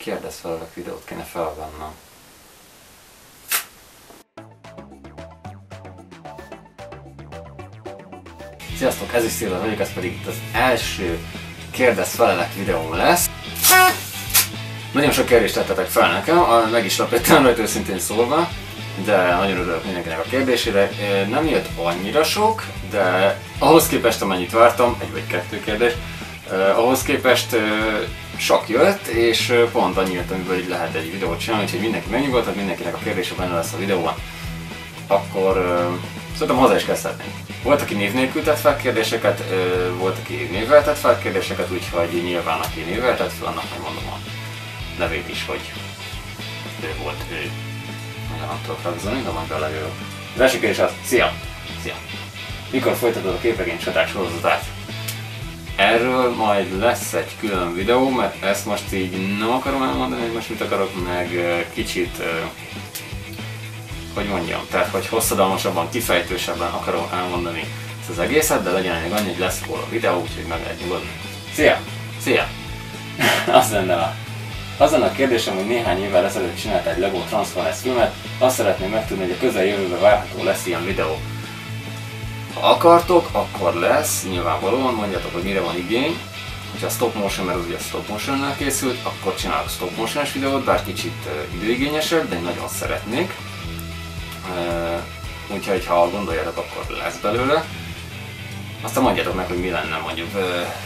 kérdez felelek videót kéne felvennem. Sziasztok, ez is Szilva vagyok, ez pedig itt az első kérdez felelek videóm lesz. Nagyon sok kérdést tettetek fel nekem, meg is lepettem rajta őszintén szólva, de nagyon örülök mindenkinek a kérdésére. Nem jött annyira sok, de ahhoz képest amennyit vártam, egy vagy kettő kérdés, ahhoz képest sok jött, és pont annyi jött, amiből így lehet egy videót csinálni, úgyhogy mindenki megnyugodhat, mindenkinek a kérdése benne lesz a videóban. Akkor szerintem haza is kezdhetnénk. Volt, aki név nélkül tett fel kérdéseket, volt, aki névvel tett fel kérdéseket, úgyhogy nyilván aki névvel tett fel, annak megmondom a nevét is, hogy ő volt ő. Nagyon nem tudok ragzolni, de majd belejövök. Az első kérdés az, szia! Szia! Mikor folytatod a képregény csaták sorozatát? Erről majd lesz egy külön videó, mert ezt most így nem akarom elmondani, hogy most mit akarok, meg kicsit, hogy mondjam, tehát hogy hosszadalmasabban, kifejtősebben akarom elmondani ezt az egészet, de legyen egy annyi, hogy lesz róla videó, úgyhogy meg lehet nyugodni. Szia! Szia! Azt lenne a az lenne a kérdésem, hogy néhány évvel ezelőtt csinált egy Lego Transformers filmet, azt szeretném megtudni, hogy a közeljövőben várható lesz ilyen videó. Ha akartok, akkor lesz, nyilvánvalóan mondjátok, hogy mire van igény. Ha stop motion, mert az ugye stop motion készült, akkor csinálok stop motion videót, bár kicsit időigényesebb, de én nagyon szeretnék. Úgyhogy ha gondoljátok, akkor lesz belőle. Aztán mondjátok meg, hogy mi lenne mondjuk,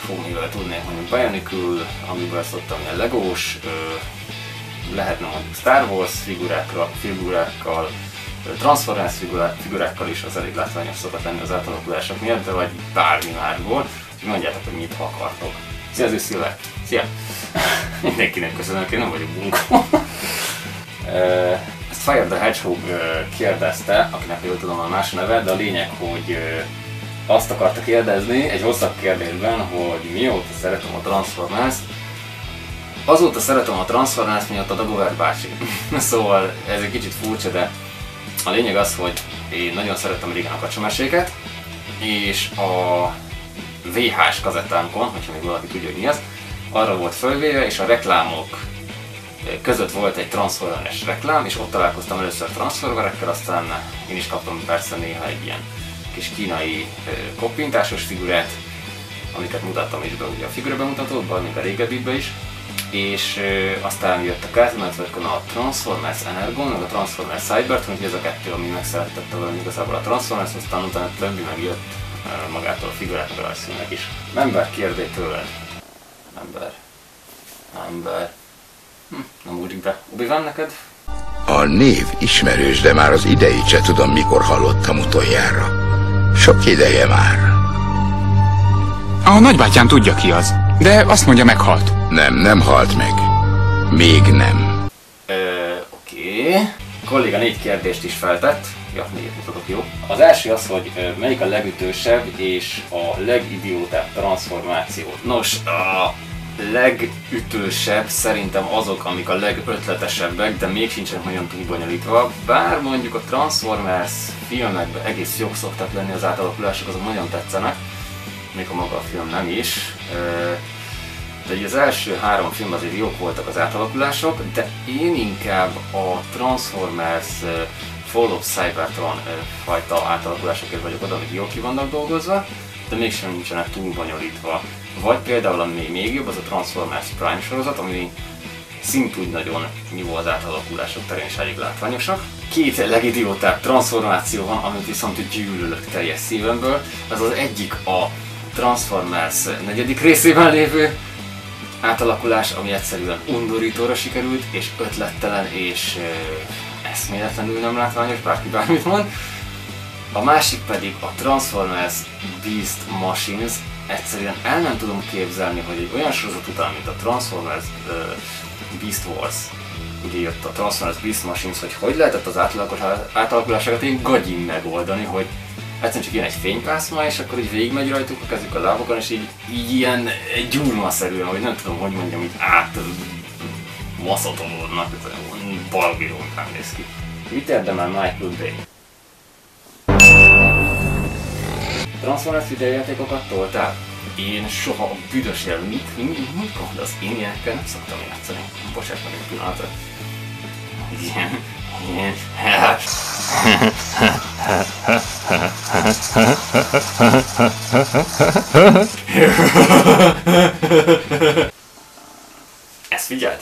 fú, mivel tudnék mondjuk Bionicle, amiből szoktam ilyen legós, lehetne mondjuk Star Wars figurákra, figurákkal, Transformers figurákkal is az elég látványos szokott lenni az átalakulások miatt, de vagy bármi márból, úgyhogy mondjátok, hogy mit akartok. Szia, Szilve! Szia! Mindenkinek köszönöm, én nem vagyok bunkó. Ezt Fire the Hedgehog kérdezte, akinek jól tudom a más neve, de a lényeg, hogy azt akarta kérdezni egy hosszabb kérdésben, hogy mióta szeretem a Transformers-t. Azóta szeretem a Transformers miatt a Dagover bácsi. szóval ez egy kicsit furcsa, de a lényeg az, hogy én nagyon szerettem régen a kacsameséket, és a VHS kazettánkon, hogyha még valaki tudja, hogy mi az, arra volt fölvéve, és a reklámok között volt egy Transformers reklám, és ott találkoztam először Transformerekkel, aztán én is kaptam persze néha egy ilyen kis kínai koppintásos figurát, amiket mutattam is be ugye a figura bemutatóban, még a régebbibe is. És aztán jött a Cartoon network a Transformers Energon, meg a Transformers Cybertron, hogy ez a kettő, ami megszerettette velem igazából a Transformers, aztán utána többi meg jött ö, magától a figurát, meg a is. Member kérdé tőled. Member. Member. Hm, nem ugrik be. Ubi van neked? A név ismerős, de már az idejét se tudom, mikor hallottam utoljára. Sok ideje már. A nagybátyám tudja ki az, de azt mondja meghalt. Nem, nem halt meg. Még nem. Ö, oké. A kolléga négy kérdést is feltett. Ja, négyet mutatok, jó. Az első az, hogy melyik a legütősebb és a legidiótább transformáció. Nos, a legütősebb szerintem azok, amik a legötletesebbek, de még sincsenek nagyon túl bonyolítva. Bár mondjuk a Transformers filmekben egész jók szoktak lenni az átalakulások, azok nagyon tetszenek, még a maga a film nem is. De ugye az első három film azért jók voltak az átalakulások, de én inkább a Transformers Fall of Cybertron fajta átalakulásokért vagyok oda, amik jól ki vannak dolgozva, de mégsem nincsenek túl bonyolítva. Vagy például ami még jobb, az a Transformers Prime sorozat, ami szintúgy nagyon jó az átalakulások terén is elég látványosak. Két legidiótább transformáció van, amit viszont gyűlölök teljes szívemből. Ez az egyik a Transformers negyedik részében lévő átalakulás, ami egyszerűen undorítóra sikerült, és ötlettelen, és uh, eszméletlenül nem látványos, bárki bármit mond. A másik pedig a Transformers Beast Machines, egyszerűen el nem tudom képzelni, hogy egy olyan sorozat után, mint a Transformers uh, Beast Wars, ugye jött a Transformers Beast Machines, hogy hogy lehetett az átalakulásokat én gagyin megoldani, hogy egyszerűen csak ilyen egy fénypászma, és akkor így végigmegy rajtuk a kezük a lábokon, és így, így ilyen gyurmaszerűen, hogy nem tudom, hogy mondjam, így át maszatolódnak, ez balbírónkán néz ki. Mit érdemel Michael Bay? Transformers videójátékokat toltál? Én soha a büdös élet, mit, mit, mit mondasz? Én ilyenekkel nem szoktam játszani. Bocsáss meg egy pillanatra. Igen, igen, hát. Ezt figyeld?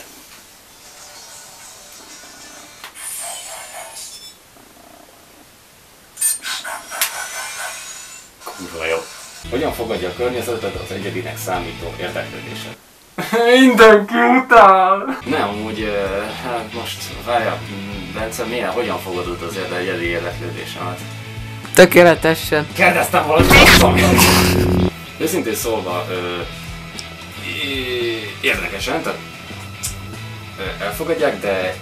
Kurva jó. Hogyan fogadja a környezetet az egyedinek számító érdeklődésed? Mindenki utál! Nem, úgy, hát most várjál, Bence, milyen, hogyan fogadod az egyedi érdeklődésemet? Tökéletesen. Kérdeztem basszom! Őszintén szólva, ö, érdekesen, tehát ö, elfogadják, de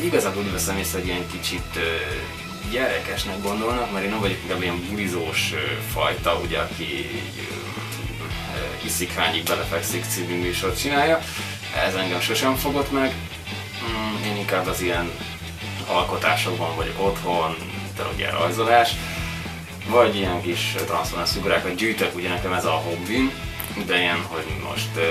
igazából úgy veszem észre, hogy ilyen kicsit ö, gyerekesnek gondolnak, mert én nem vagyok inkább ilyen bulizós fajta, ugye, aki iszik, hányig belefekszik című műsort csinálja. Ez engem sosem fogott meg. Mm, Én inkább az ilyen alkotásokban vagyok otthon, de ugye rajzolás, vagy ilyen kis transformers figurákat gyűjtök, ugye nekem ez a hobbim, de ilyen, hogy most uh,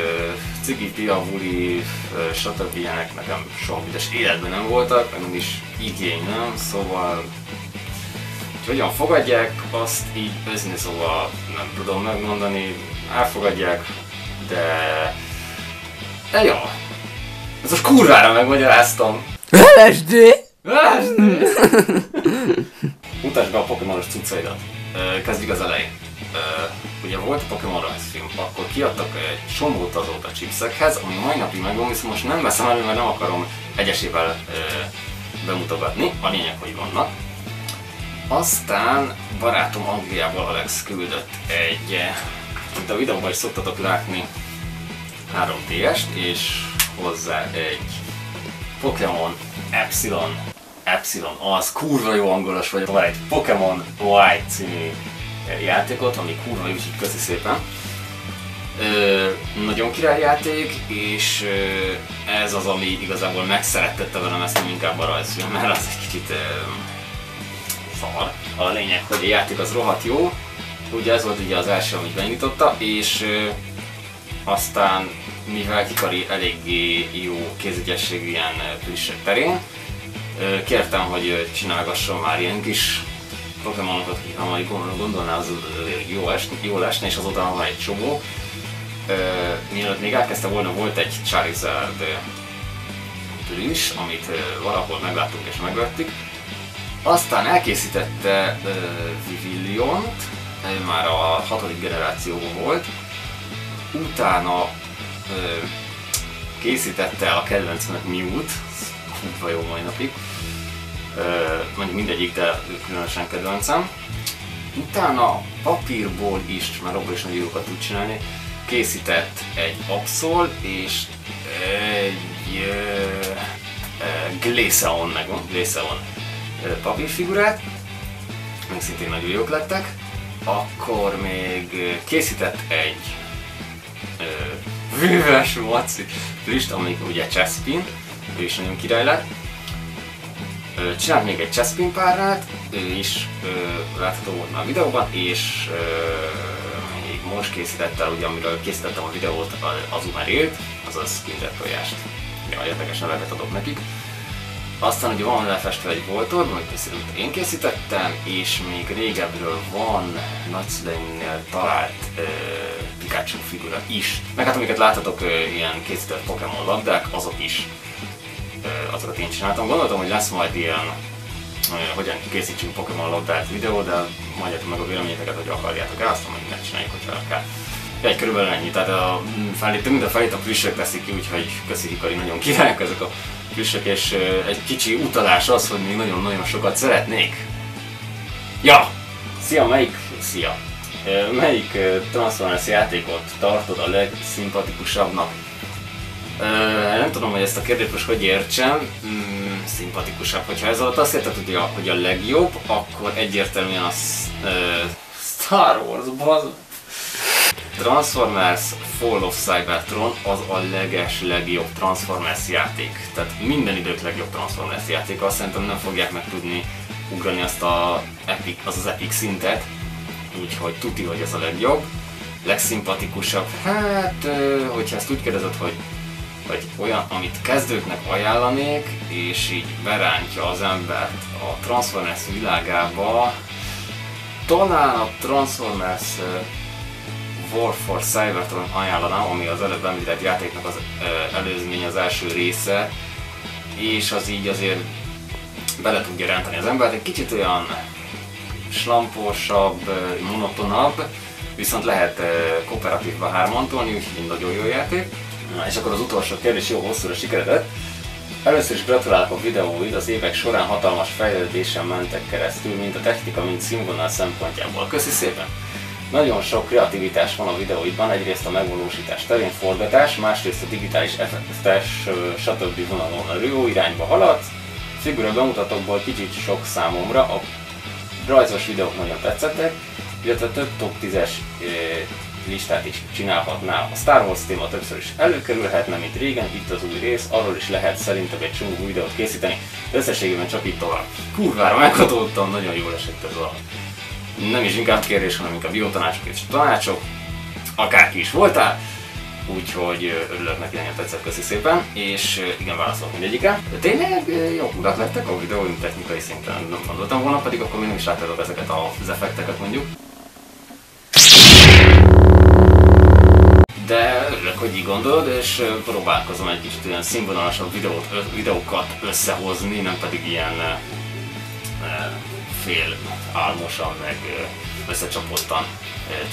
cigi, pia, buli, uh, stb. ilyenek nekem soha büdös életben nem voltak, meg nem is igény, nem? Szóval hogy hogyan fogadják, azt így őszintén szóval nem tudom megmondani, elfogadják, de... De jó. Ez most kurvára megmagyaráztam. LSD! Mutasd be a Pokémonos cuccaidat. Kezdjük az elején. Ugye volt a Pokémon rajzfilm, akkor kiadtak egy csomót azóta chipsekhez, ami mai napig megvan, viszont most nem veszem elő, mert nem akarom egyesével bemutogatni. A lényeg, hogy vannak. Aztán barátom Angliából Alex küldött egy, mint a videóban is szoktatok látni, 3DS-t, és hozzá egy Pokémon Epsilon. Epsilon, az kurva jó angolos vagy. Van egy Pokémon White című játékot, ami kurva jó, úgyhogy köszi szépen. Ö, nagyon király játék, és ö, ez az, ami igazából megszerettette velem ezt nem inkább a rajzfilm, mert az egy kicsit ö, szar. A lényeg, hogy a játék az rohadt jó, ugye ez volt ugye az első, amit beindította, és ö, aztán mivel Kikari eléggé jó kézügyességű ilyen plüssek terén, kértem, hogy csinálgasson már ilyen kis Pokémonokat, gond- gondolná, az ö, jó, est, jó lesne, és azóta van egy csomó. Mielőtt még elkezdte volna, volt egy Charizard plüss, amit valahol megláttunk és megvettük. Aztán elkészítette Vivillont, már a hatodik generációban volt. Utána készítette a kedvencemet Mew-t, kurva jó mai napig. Uh, mondjuk mindegyik, de különösen kedvencem. Utána papírból is, már abból is nagy jókat tud csinálni, készített egy Absol és egy uh, uh, Glaceon, megvan, Glaceon ö, papírfigurát, még szintén nagyon jók lettek. Akkor még készített egy ö, vűves maci list, ami ugye Chespin, ő is nagyon király lett. Ö, Csinált még egy Chespin párnát, ő is látható már a videóban, és még most készítette el, ugye amiről készítettem a videót, az már élt, azaz Kinder tojást. Ja, érdekes neveket adok nekik. Aztán ugye van lefestve egy Voltorb, amit készített, én készítettem, és még régebbről van nagyszüleimnél talált ö, Pikachu figura is. Meg hát amiket láthatok, ilyen készített Pokémon labdák, azok is azokat én csináltam. Gondoltam, hogy lesz majd ilyen, hogyan készítsünk Pokémon labdát videó, de mondjátok meg a véleményeteket, hogy akarjátok el, aztán majd megcsináljuk, hogyha kell. Egy körülbelül ennyi, tehát a mm, felét, mint a felét a frissek teszik ki, úgyhogy köszi Hikari, nagyon királyok ezek a frissek, és egy kicsi utalás az, hogy még nagyon-nagyon sokat szeretnék. Ja! Szia, melyik... Szia! Melyik Transformers játékot tartod a legszimpatikusabbnak? Ö, nem tudom, hogy ezt a kérdést most hogy értsem. Mm, szimpatikusabb. Hogyha ez alatt azt érted, hogy a, hogy a legjobb, akkor egyértelműen a ö, Star Wars, bazd. Transformers Fall of Cybertron az a leges legjobb Transformers játék. Tehát minden idők legjobb Transformers játék. Azt szerintem nem fogják meg tudni ugrani azt a epic, az az epic szintet. Úgyhogy tuti, hogy ez a legjobb. legszimpatikusabb? Hát, hogyha ezt úgy kérdezed, hogy, hogy olyan, amit kezdőknek ajánlanék, és így berántja az embert a Transformers világába, talán a Transformers War for Cybertron ajánlanám, ami az előbb említett játéknak az előzmény, az első része, és az így azért bele tudja rántani az embert. Egy kicsit olyan slamposabb, monotonabb, viszont lehet kooperatívba hármantolni, úgyhogy nagyon jó játék. Na, és akkor az utolsó kérdés jó hosszúra sikeredett. Először is gratulálok a videóid, az évek során hatalmas fejlődésen mentek keresztül, mint a technika, mint színvonal szempontjából. Köszi szépen! Nagyon sok kreativitás van a videóidban, egyrészt a megvalósítás terén forgatás, másrészt a digitális effektes, stb. vonalon a jó irányba haladsz. Figura bemutatókból kicsit sok számomra, a rajzos videók nagyon tetszettek, illetve több top 10-es listát is csinálhatnál. A Star Wars téma többször is előkerülhetne, mint régen, itt az új rész, arról is lehet szerintem egy csomó videót készíteni, de összességében csak itt tovább. Kurvára meghatódtam, nagyon jól esett ez a nem is inkább kérdés, hanem inkább jó tanácsok és tanácsok, akárki is voltál, úgyhogy örülök neki, nagyon tetszett, köszi szépen, és igen, válaszolok mindegyikre. De tényleg jó kudat lettek a videóim technikai szinten, nem gondoltam volna, pedig akkor még nem is láttátok ezeket az effekteket mondjuk. De örülök, hogy így gondolod, és próbálkozom egy kicsit olyan színvonalasabb videót, videókat összehozni, nem pedig ilyen fél álmosan, meg összecsapottan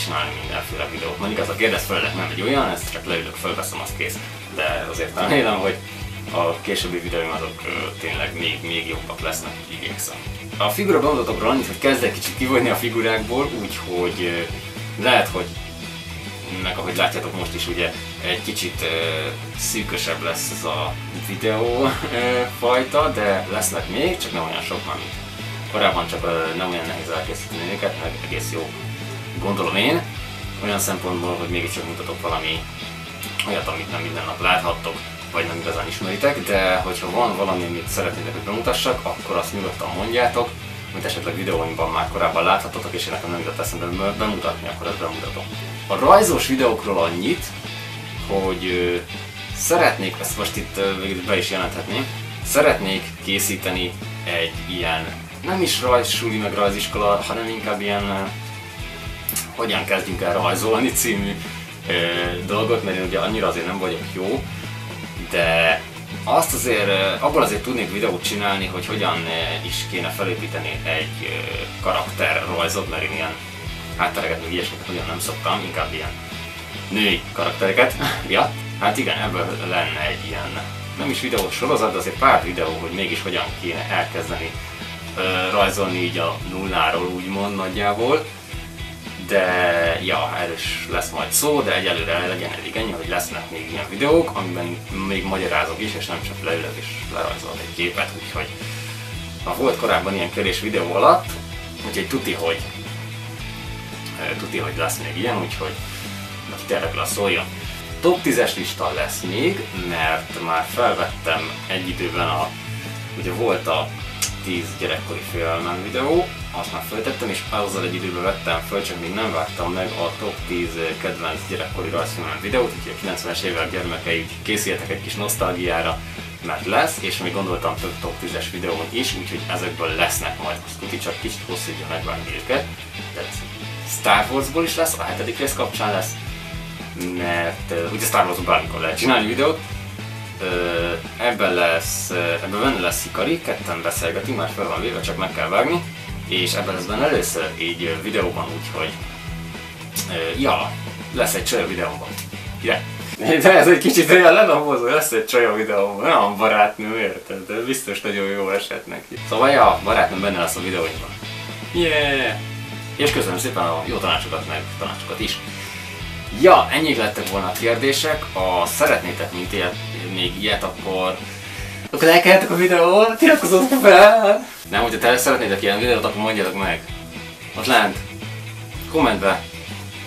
csinálni mindenféle videót. Mondjuk ez a kérdez felelek nem egy olyan, ezt csak leülök, fölveszem, az kész. De azért remélem, hogy a későbbi videóim azok tényleg még, még jobbak lesznek, igyekszem. A figura bemutatokról annyit, hogy kezdek kicsit kivonni a figurákból, úgyhogy lehet, hogy meg ahogy látjátok most is ugye egy kicsit szűkösebb lesz ez a videó fajta, de lesznek még, csak nem olyan sok, mint korábban csak nem olyan nehéz elkészíteni őket, meg egész jó gondolom én, olyan szempontból, hogy mégiscsak mutatok valami olyat, amit nem minden nap láthattok, vagy nem igazán ismeritek, de hogyha van valami, amit szeretnétek, hogy bemutassak, akkor azt nyugodtan mondjátok, amit esetleg videóimban már korábban láthattatok, és én nekem nem jutott eszembe bemutatni, akkor ezt bemutatom. A rajzos videókról annyit, hogy szeretnék, ezt most itt be is jelenthetni, szeretnék készíteni egy ilyen, nem is rajzsúli meg rajziskola, hanem inkább ilyen hogyan kezdjünk el rajzolni című ö, dolgot, mert én ugye annyira azért nem vagyok jó, de azt azért, abból azért tudnék videót csinálni, hogy hogyan is kéne felépíteni egy karakter rajzot, mert én ilyen háttereket, meg ilyesmiket nagyon nem szoktam, inkább ilyen női karaktereket. ja, hát igen, ebből lenne egy ilyen, nem is videós sorozat, de azért pár videó, hogy mégis hogyan kéne elkezdeni rajzolni így a nulláról úgymond nagyjából de ja, erről is lesz majd szó, de egyelőre legyen elég ennyi, hogy lesznek még ilyen videók, amiben még magyarázok is, és nem csak leülök és lerajzolok egy képet, úgyhogy ha volt korábban ilyen körés videó alatt, úgyhogy tuti, hogy tuti, hogy lesz még ilyen, úgyhogy aki érdekel, szóljon. Top 10-es lista lesz még, mert már felvettem egy időben a, ugye volt a 10 gyerekkori félelmem videó, azt már föltettem, és azzal egy időben vettem föl, csak még nem vágtam meg a top 10 kedvenc gyerekkori rajzfilmem videót, úgyhogy a 90-es évek gyermekei készíthetek egy kis nosztalgiára, mert lesz, és még gondoltam több top 10-es videón is, úgyhogy ezekből lesznek majd. Azt csak kicsit hosszú idő megvágni őket. Tehát Star Warsból is lesz, a hetedik rész kapcsán lesz, mert ugye Star Warsból bármikor lehet csinálni videót, ebben lesz, ebben benne lesz Hikari, ketten beszélgetünk, már fel van véve, csak meg kell vágni és ebben az benne először így videóban, úgyhogy ja, lesz egy csajó videóban. Ide! De ez egy kicsit olyan lenapozó, lesz egy csajó videóban, olyan barátnő, érted? De biztos nagyon jó esett neki. Szóval ja, barátnőm benne lesz a videóinkban. Yeah! És köszönöm szépen a jó tanácsokat, meg tanácsokat is. Ja, ennyik lettek volna a kérdések. Ha szeretnétek mint ilyet, még ilyet, akkor akkor lejkeljetek a videót, iratkozzatok fel! Nem, hogyha te szeretnétek ilyen videót, akkor mondjátok meg. Ott lent. Kommentbe.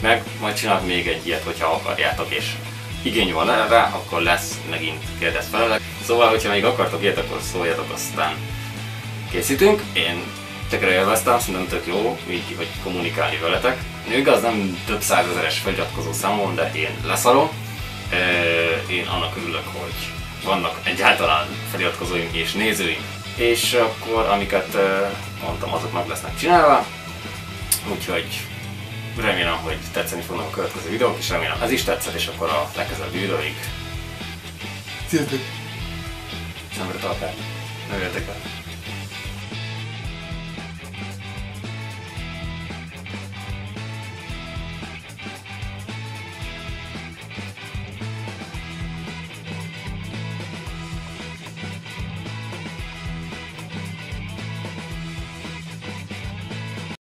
Meg majd csinálok még egy ilyet, hogyha akarjátok, és igény van erre, akkor lesz megint kérdez felelek. Szóval, hogyha még akartok ilyet, akkor szóljatok, aztán készítünk. Én tökre élveztem, szerintem tök jó, így, hogy kommunikálni veletek. igaz, nem több százezeres feliratkozó számom, de én leszarom. Én annak örülök, hogy vannak egyáltalán feliratkozóim és nézőim. És akkor amiket mondtam, azok meg lesznek csinálva. Úgyhogy remélem, hogy tetszeni fognak a következő videók, és remélem ez is tetszett, és akkor a legközelebbi videóig. Sziasztok! Nem talpát. Ne jöttek el.